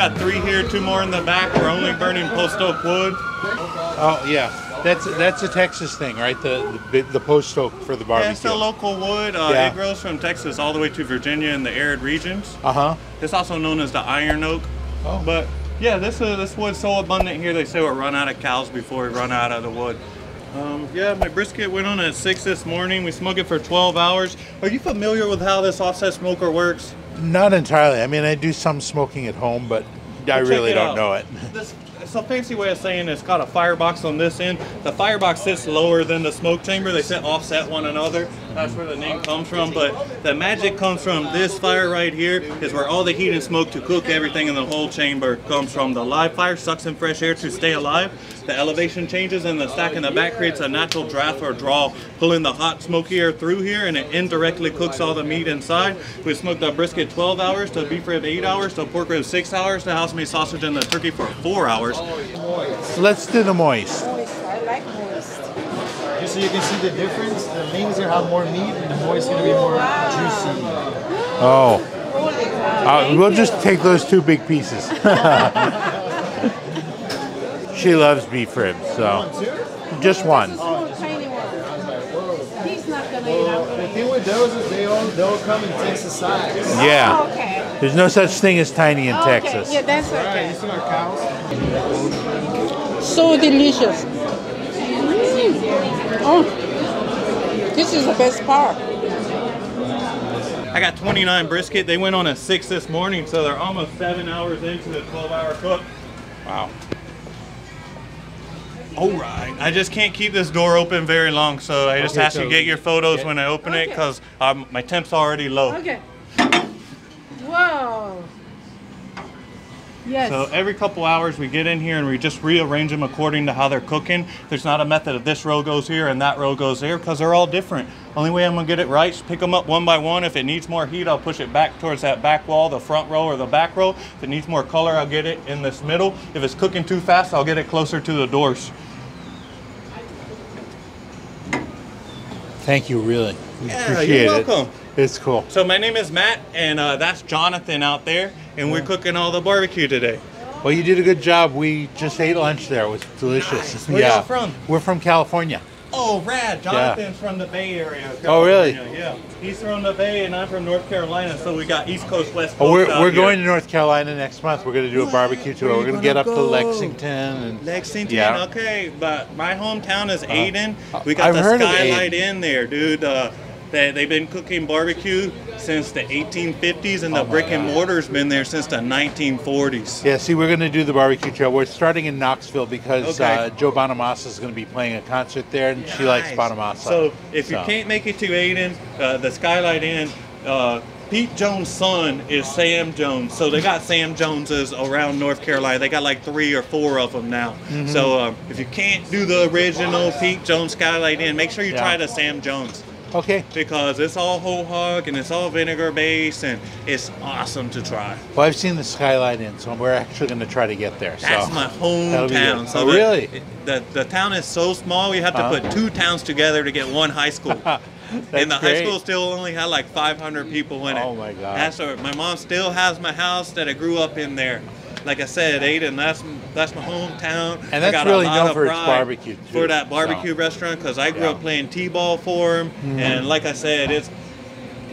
got three here, two more in the back. We're only burning post oak wood. Oh yeah, that's that's a Texas thing, right? The the, the post oak for the Yeah, barbecue. it's a local wood. Uh, Yeah. It grows from Texas all the way to Virginia in the arid regions. Uh huh. It's also known as the iron oak. Oh. But yeah, this uh, this wood's so abundant here. They say we'll run out of cows before we run out of the wood. Um, yeah, my brisket went on at six this morning. We smoked it for 12 hours. Are you familiar with how this offset smoker works? Not entirely. I mean, I do some smoking at home, but I really don't out. know it. This, it's a fancy way of saying it's got a firebox on this end. The firebox sits lower than the smoke chamber. They sit offset one another. That's where the name comes from. But the magic comes from this fire right here is where all the heat and smoke to cook everything in the whole chamber comes from. The live fire sucks in fresh air to stay alive. The elevation changes and the stack in the back creates a natural draft or draw, pulling the hot smoky air through here and it indirectly cooks all the meat inside. We smoked the brisket 12 hours, the beef rib 8 hours, the pork rib 6 hours, the house made sausage and the turkey for 4 hours. Let's do the moist. Moist. I like moist. Just so you can see the difference, the main is gonna have more meat and the moist is gonna be more juicy. Oh, uh, we'll just take those two big pieces. she loves beef ribs, so just one. Small, tiny one. He's not gonna eat up. The thing with those is they all they'll come in Texas size. Yeah. Oh, okay. There's no such thing as tiny in oh, Okay. Texas. Yeah, that's Alright, you okay. see our cows? So delicious. Oh, this is the best part. I got 29 brisket. They went on a 6 this morning, so they're almost 7 hours into the 12 hour cook. Wow. All right. I just can't keep this door open very long, so I just Okay, ask you so- to get your photos when I open it because um, my temp's already low. Okay. Whoa. Yes. So every couple hours we get in here and we just rearrange them according to how they're cooking. There's not a method of this row goes here and that row goes there because they're all different. Only way I'm gonna get it right is pick them up one by one. If it needs more heat, I'll push it back towards that back wall, the front row or the back row. If it needs more color, I'll get it in this middle. If it's cooking too fast, I'll get it closer to the doors. Thank you, really. We Yeah, appreciate you're it. welcome. It's cool. So my name is Matt and uh, that's Jonathan out there and we're cooking all the barbecue today. Well, you did a good job. We just ate lunch there. It was delicious. Nice. Where yeah. y'all from? We're from California. Oh, rad. Jonathan's from the Bay Area. Oh, really? Yeah. He's from the Bay and I'm from North Carolina, so we got East Coast, West Coast. Oh, we're, we're here. going to North Carolina next month. We're going to do a barbecue tour. Where We're going to get up gonna? Lexington and Lexington, Yeah. okay, but my hometown is Ayden. We got I've the skylight Ayden. in there, dude. Uh, they, they've been cooking barbecue since the 1850s, and the Oh brick and mortar's been there since the 1940s. Yeah, see, we're going to do the barbecue trail. We're starting in Knoxville because Okay. uh, Joe Bonamassa is going to be playing a concert there, and she likes Bonamassa. So if you can't make it to Ayden, uh, the Skylight Inn, uh, Pete Jones' son is Sam Jones. So they got Sam Joneses around North Carolina. They got like three or four of them now. Mm-hmm. So uh, if you can't do the original Pete Jones Skylight Inn, make sure you Yeah. try the Sam Jones Okay. because it's all whole hog and it's all vinegar based and it's awesome to try. Well, I've seen the Skyline Inn, so we're actually going to try to get there. That's my hometown. So oh, the- really? The, the town is so small, we have to Uh-huh. put two towns together to get one high school. That's and the high school still only had like 500 people in it. Oh my God. That's my mom still has my house that I grew up in there. Like I said, Ayden, that's that's my hometown. And I that's really known for its barbecue, too, For that barbecue so. restaurant, because I grew Yeah. Mm-hmm. up playing t-ball for them, and like I said, it's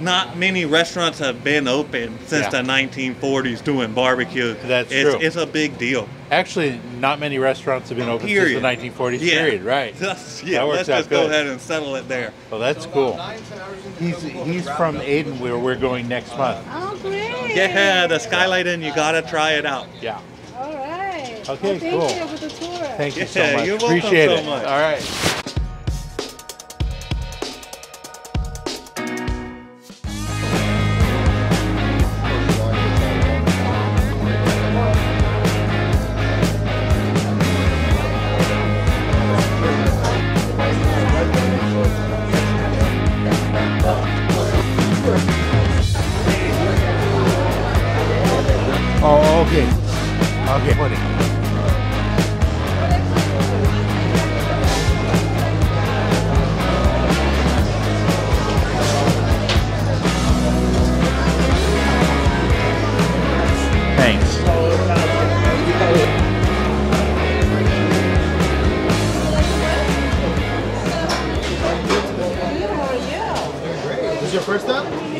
not many restaurants have been open since Yeah. the 1940s doing barbecue. That's it's, true. It's a big deal. Actually, not many restaurants have been open Period. since the 1940s Yeah. period, right? That's- yeah, That works let's out just go ahead and settle it there. Well, that's cool. He's he's from Ayden, where we're going next month. Oh, great. Yeah, the Skylight Inn, you gotta try it out. Yeah. All right. Okay, well, thank cool. you for the tour. Thank you Yeah, so much. you're Appreciate so it. much. All right.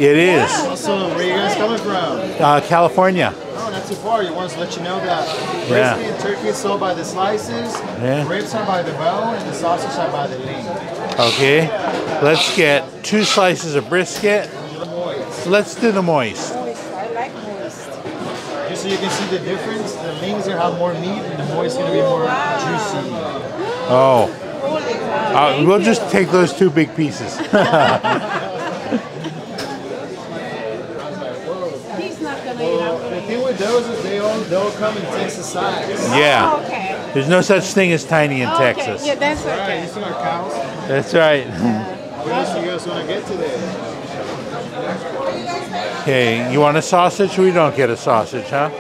It is Awesome. Where are you guys coming from? uh, California. Oh, not too far. You want to let you know that Yeah. brisket and turkey is sold by the slices, Yeah. ribs are by the bone, and the sausage are by the link. Okay, let's get two slices of brisket. Let's do the moist. Moist. I like moist. Just so you can see the difference, the wings are have more meat, and the moist is gonna be more juicy. Oh, uh, we'll just take those two big pieces. He's not gonna eat up. The thing with those is they all they'll come in Texas size. yeah, Oh, okay. there's no such thing as tiny in Okay. Texas. Yeah, that's All right, okay. you see our cows? That's right. What else you guys want to get today? Okay, you want a sausage? We don't get a sausage, huh?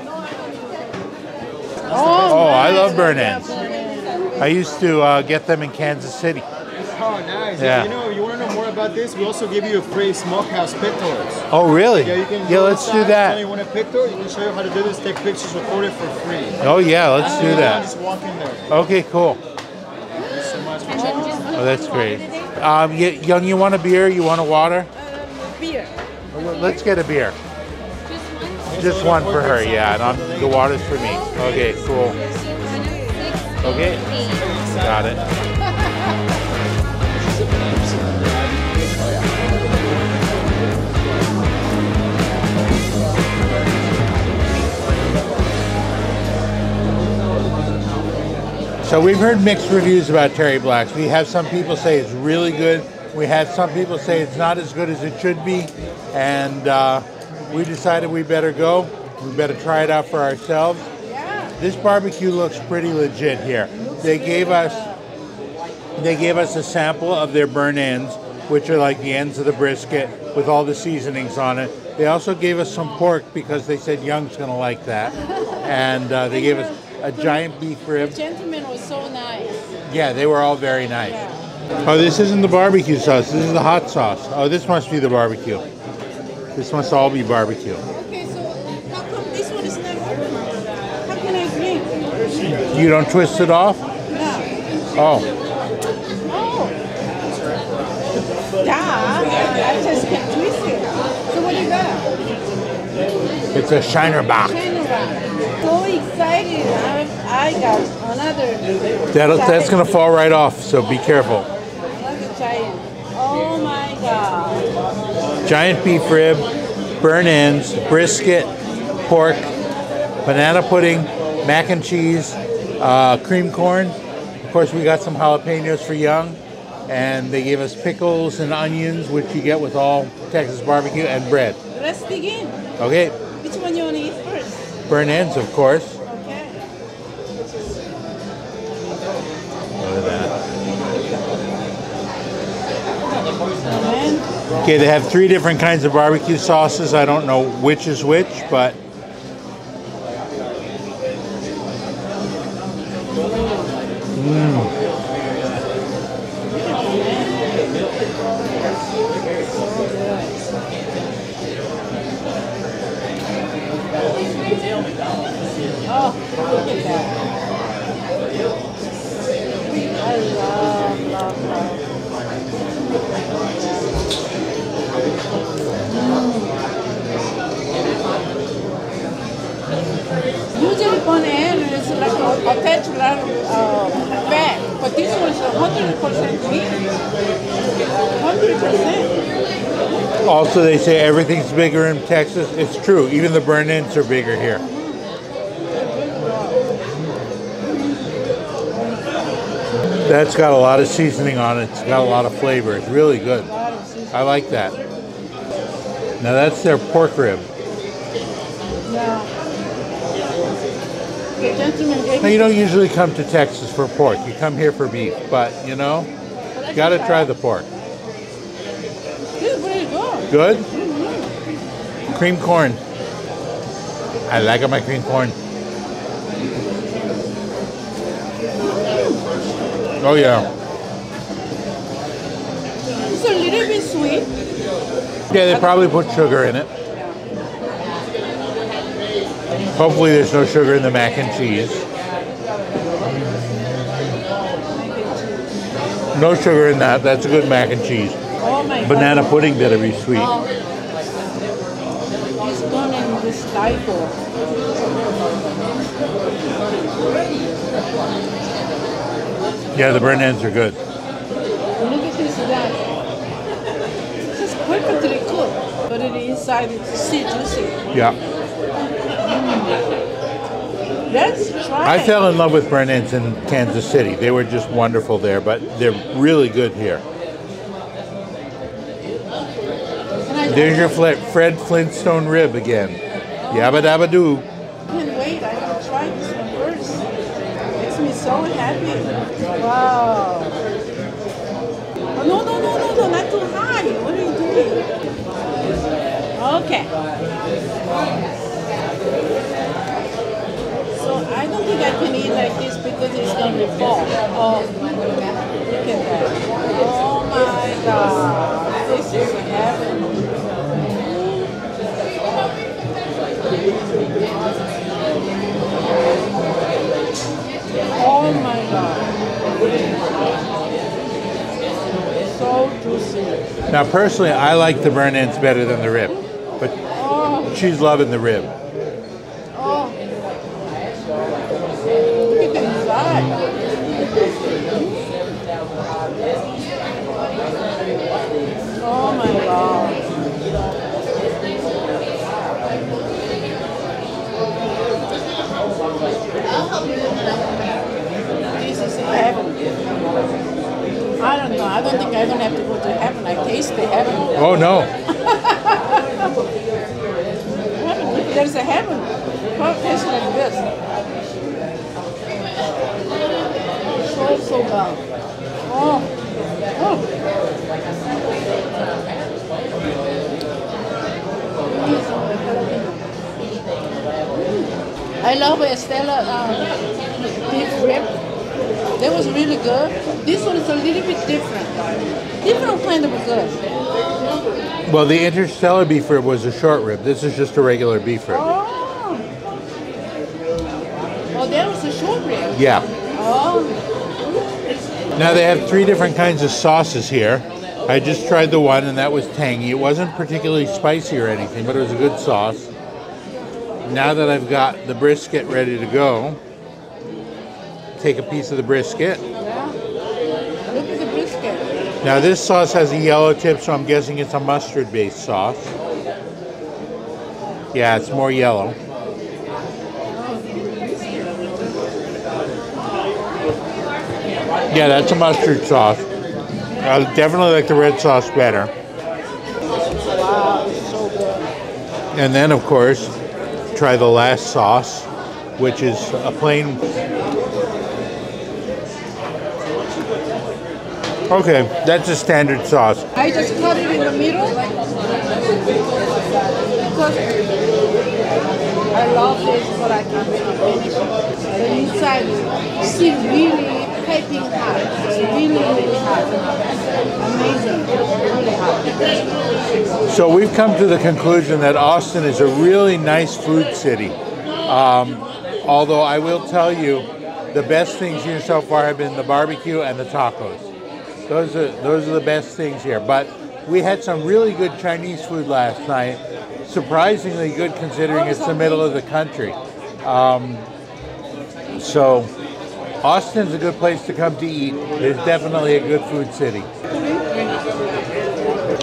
Oh, Oh, I love burn Yeah, ends. burn ends. I used to uh, get them in Kansas City. Oh, nice. Yeah. You know, you want to know more about this? We also give you a free smokehouse pit tours. Oh, really? Yeah, you can. Yeah, go let's do inside, Tell that. you want a pit tour? You can show you how to do this. Take pictures, record it for free. Oh, yeah, let's do Yeah, that. Just walk in there. Okay, cool. Thank you so much for checking. Oh, that's great. Um, y- young, you want a beer? You want a water? Um, beer. Let's get a beer. Just one. Just one for her, yeah, and I'm, the water's for me. Okay, cool. Okay, got it. So we've heard mixed reviews about Terry Blacks. We have some people say it's really good. We have some people say it's not as good as it should be, and uh, we decided we better go. We better try it out for ourselves. This barbecue looks pretty legit here. They gave us they gave us a sample of their burn ends, which are like the ends of the brisket with all the seasonings on it. They also gave us some pork because they said Young's gonna like that, and uh, they gave us a giant beef rib. Gentleman was so nice. Yeah, they were all very nice. Yeah. Oh, this isn't the barbecue sauce. This is the hot sauce. Oh, this must be the barbecue. This must all be barbecue. Okay, so how come this one is not working? How can I drink? You don't twist it off? No. Oh, Oh. Yeah, I just can twist it. So what do you got? it's a Shiner Bock. China So excited. I, got another. That'll, that's gonna fall right off, so be careful. Giant. Oh my god. Giant beef rib, burn ends, brisket, pork, banana pudding, mac and cheese, uh, cream corn. Of course, we got some jalapenos for Young, and they gave us pickles and onions, which you get with all Texas barbecue, and bread. Let's begin. Okay, Which one you want to eat first? burn ends, of course. Okay, they have three different kinds of barbecue sauces. I don't know which is which, but also they say everything's bigger in Texas. It's true. Even the burn ends are bigger here. That's got a lot of seasoning on it. It's got a lot of flavor. It's really good. I like that. Now that's their pork rib. Yeah. The gentleman gave Now you don't usually come to Texas for pork. You come here for beef, but you know, you got to try the pork. This is pretty good. Good? Cream corn. I like my cream corn. Oh yeah. It's a little bit sweet. Yeah, they probably put sugar in it. Hopefully there's no sugar in the mac and cheese. No sugar in that. That's a good mac and cheese. Oh Banana God. pudding better be sweet. Oh. It's turning this stifle. Yeah, the burnt ends are good. Look at this guy. It's perfectly cooked, but the inside is still juicy. Yeah. Mm. Let's try. I fell in love with burnt ends in Kansas City. They were just wonderful there, but they're really good here. And I There's your Fred Flintstone rib again. Yabba dabba doo. can't wait. I gotta try this one first. Makes me so happy. Wow. Oh, no, no, no, no, no, not too high. What are you doing? Okay. So I don't think I can eat like this because it's gonna fall. Oh, look at that. Oh my God. This is heaven. Oh my god. So juicy. Now, personally, I like the burnt ends better than the rib, but she's loving the rib. oh. Look at the inside. Oh my god. Heaven. I don't know. I don't think I'm gonna have to go to heaven. I taste the heaven. Oh no, Heaven. There's a heaven, tastes like this? So so good. Oh, oh. I love Estella um, beef rib. That was really good. This one is a little bit different. Different kind of good. well, the interstellar beef rib was a short rib. This is just a regular beef rib. Oh. Oh, that was a short rib. Yeah. Oh. Now they have three different kinds of sauces here. I just tried the one, and that was tangy. It wasn't particularly spicy or anything, but it was a good sauce. Now that I've got the brisket ready to go, take a piece of the brisket. Yeah. Look at the brisket. Now this sauce has a yellow tip, so I'm guessing it's a mustard-based sauce. Yeah, it's more yellow. Yeah, that's a mustard sauce. I definitely like the red sauce better. Wow, so. And then, of course, try the last sauce, which is a plain. Okay, that's a standard sauce. I just cut it in the middle because I love this, but I can't finish it. The inside is still really piping hot. It's really, really hot. Amazing. Really hot. So we've come to the conclusion that Austin is a really nice food city. Um, although I will tell you, the best things here so far have been the barbecue and the tacos. Those are those are the best things here. But we had some really good Chinese food last night. Surprisingly good considering it's the middle of the country. Um, so Austin's a good place to come to eat. It's definitely a good food city.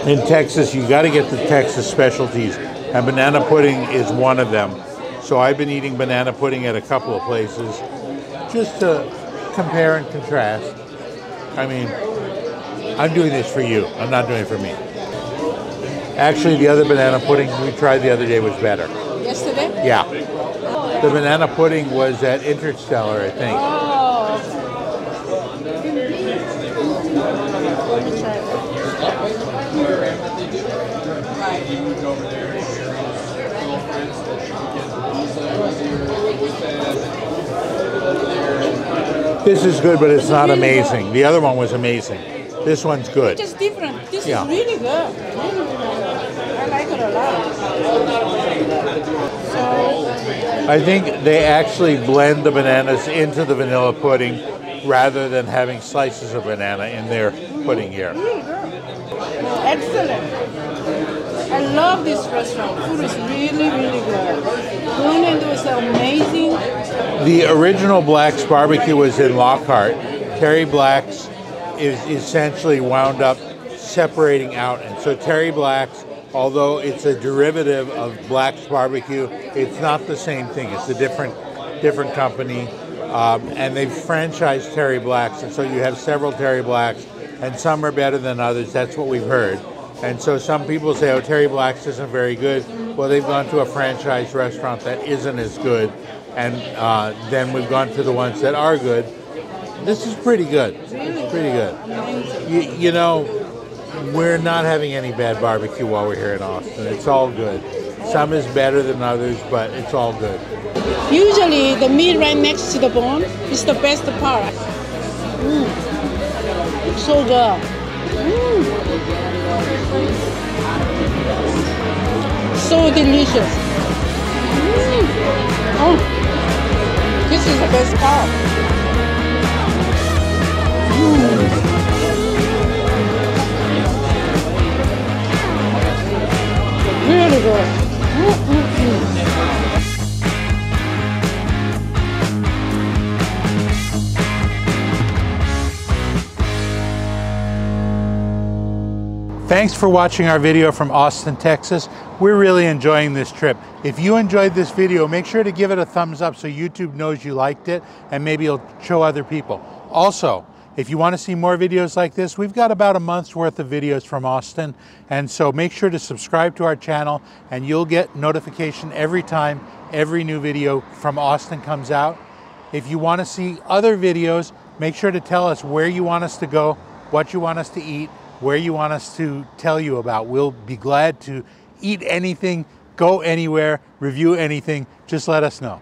In Texas, you got to get the Texas specialties, and banana pudding is one of them. So I've been eating banana pudding at a couple of places just to compare and contrast. I mean, I'm doing this for you. I'm not doing it for me. Actually, the other banana pudding we tried the other day was better. Yesterday? Yeah. The banana pudding was at Interstellar, I think. Oh, okay. Let me try that. This is good, but it's not amazing. The other one was amazing. This one's good. It's just different. This Yeah. is really good. Really, really good. I like it a lot. So, I think they actually blend the bananas into the vanilla pudding rather than having slices of banana in their pudding here. excellent. I love this restaurant. Food is really, really good. And was amazing. The original Black's Barbecue was in Lockhart. Terry Black's is essentially wound up separating out. And so Terry Black's, although it's a derivative of Black's Barbecue, it's not the same thing. It's a different, different company. Um, and they've franchised Terry Black's. And so you have several Terry Black's, and some are better than others. That's what we've heard. And so some people say, oh, Terry Black's isn't very good. Well, they've gone to a franchise restaurant that isn't as good. And uh, then we've gone to the ones that are good. This is pretty good. It's pretty good. You, you know, we're not having any bad barbecue while we're here in Austin. It's all good. Some is better than others, but it's all good. Usually, the meat right next to the bone is the best part. Mm. So good. Mm. So delicious. Mm. Oh, this is the best part. Really good. Thanks for watching our video from Austin, Texas. We're really enjoying this trip. If you enjoyed this video, make sure to give it a thumbs up so YouTube knows you liked it and maybe it'll show other people. Also, if you want to see more videos like this, we've got about a month's worth of videos from Austin. And so make sure to subscribe to our channel and you'll get notification every time every new video from Austin comes out. If you want to see other videos, make sure to tell us where you want us to go, what you want us to eat, where you want us to tell you about. We'll be glad to eat anything, go anywhere, review anything. Just let us know.